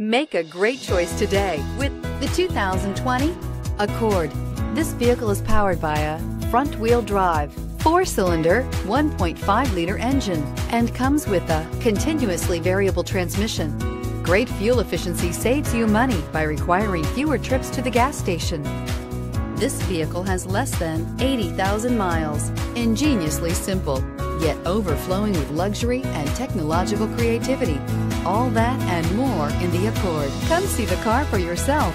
Make a great choice today with the 2020 Accord. This vehicle is powered by a front-wheel drive, four-cylinder, 1.5-liter engine, and comes with a continuously variable transmission. Great fuel efficiency saves you money by requiring fewer trips to the gas station. This vehicle has less than 80,000 miles. Ingeniously simple, yet overflowing with luxury and technological creativity. All that and more in the Accord. Come see the car for yourself.